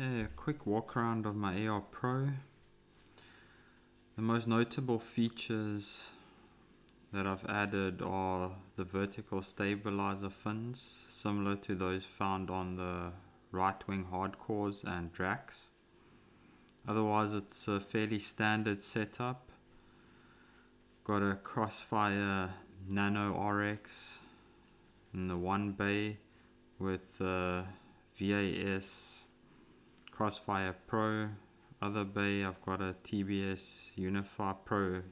Okay, a quick walk around of my AR Pro. The most notable features that I've added are the vertical stabilizer fins, similar to those found on the Ritewing hardcores and Draks. Otherwise, it's a fairly standard setup. Got a Crossfire Nano RX in the one bay with uh, the VAS Crossfire Pro. Other bay, I've got a TBS Unify Pro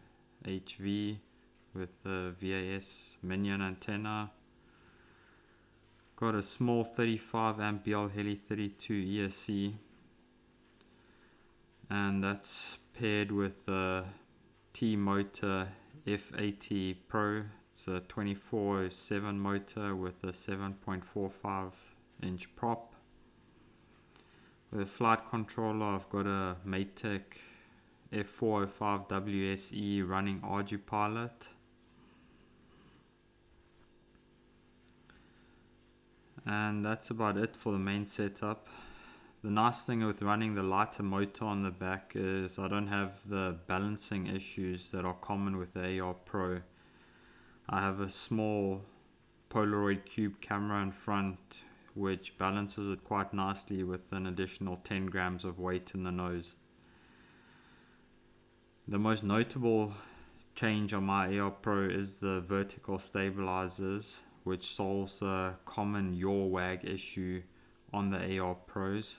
HV with a VAS minion antenna. Got a small 35 amp BL Heli 32 ESC and that's paired with a T motor F80 Pro. It's a 24/7 motor with a 7.45 inch prop. With a flight controller, I've got a Matek F405 WSE running Ardupilot. And that's about it for the main setup. The nice thing with running the lighter motor on the back is I don't have the balancing issues that are common with the AR Pro. I have a small Polaroid Cube camera in front which balances it quite nicely with an additional 10 grams of weight in the nose. The most notable change on my AR Pro is the vertical stabilizers, which solves a common yaw wag issue on the AR Pros.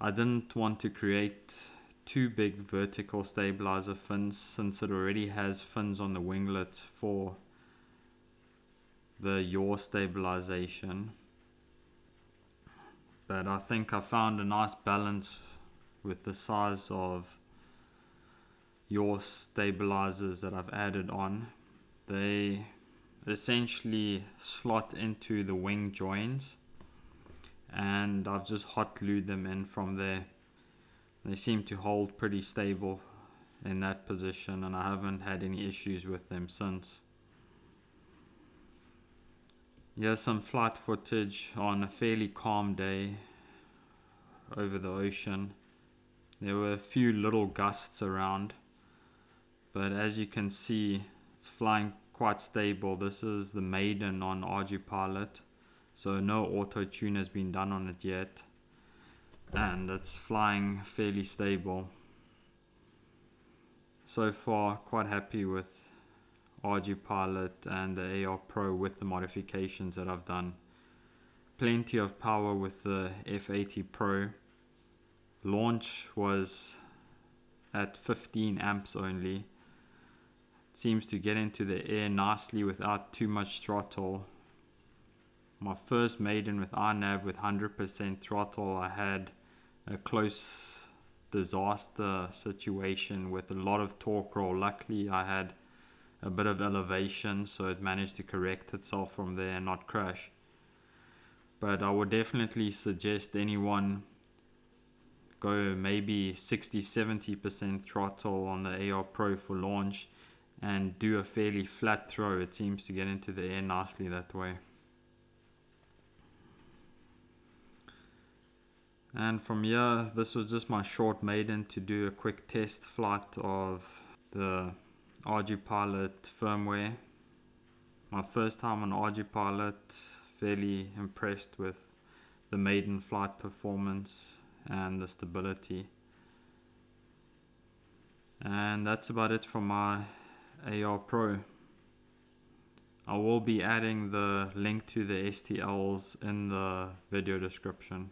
I didn't want to create two big vertical stabilizer fins since it already has fins on the winglets for the yaw stabilization. But I think I found a nice balance with the size of yaw stabilizers that I've added on. They essentially slot into the wing joints and I've just hot glued them in from there. They seem to hold pretty stable in that position and I haven't had any issues with them since Here's some flight footage on a fairly calm day over the ocean. There were a few little gusts around, but as you can see, it's flying quite stable. This is the maiden on RG Ardupilot, so no auto tune has been done on it yet, and it's flying fairly stable. So far, quite happy with Ardupilot and the AR Pro with the modifications that I've done. Plenty of power with the F80 Pro. Launch was at 15 amps only. Seems to get into the air nicely without too much throttle. My first maiden with iNav with 100% throttle, I had a close disaster situation with a lot of torque roll. Luckily, I had a bit of elevation so it managed to correct itself from there and not crash. But I would definitely suggest anyone go maybe 60 70% throttle on the AR Pro for launch and do a fairly flat throw. It seems to get into the air nicely that way. And from here this was just my short maiden to do a quick test flight of the Ardupilot firmware. My first time on Ardupilot, fairly impressed with the maiden flight performance and the stability. And that's about it for my AR Pro. I will be adding the link to the STLs in the video description.